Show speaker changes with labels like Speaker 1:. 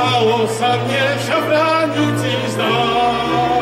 Speaker 1: udało, sam nie przebraniu dziś dam.